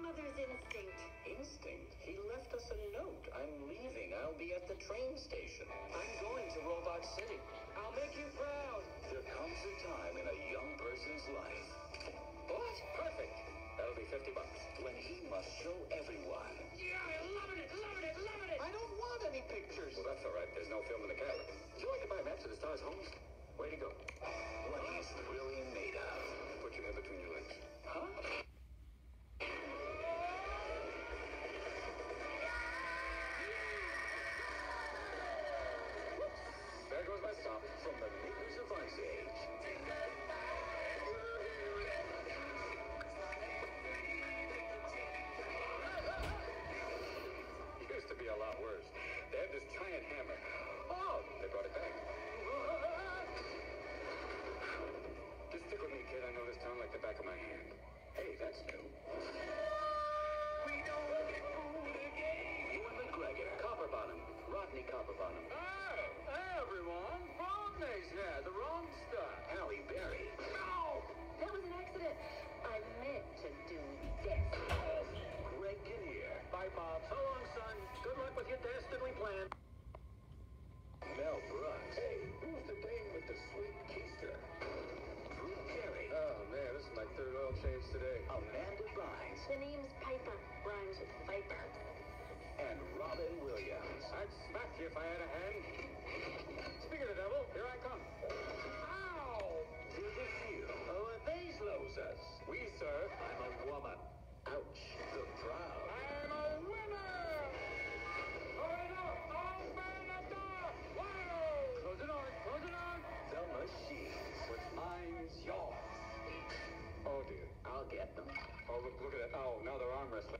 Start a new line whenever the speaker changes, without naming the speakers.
mother's instinct.
Instinct? He left us a note. I'm leaving. I'll be at the train station. I'm going to Robot City. I'll make you proud. There comes a time in a young person's life. What? Perfect. That'll be 50 bucks. When he must show everyone. Yeah, i loving it, loving it, loving it. I don't want any pictures. Well, that's all right. There's no film in the camera. Would you like to buy a map to the stars' homes? Way to go. What he's really made plan. Mel Oh, now they're arm wrestling.